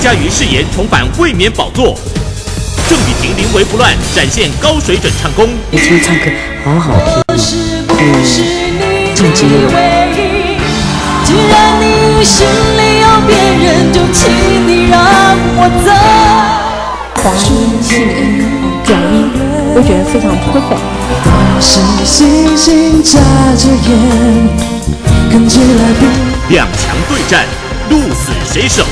佳云誓言重返卫冕宝座，郑雨婷临危不乱，展现高水准唱功。你这么唱歌好好听、哦，嗯，郑洁有。既然你心里有别人，就请你让我走。黄俊庆转音，我觉得非常 perfect。星星眨着眼，看起来比两强对战，鹿死谁手？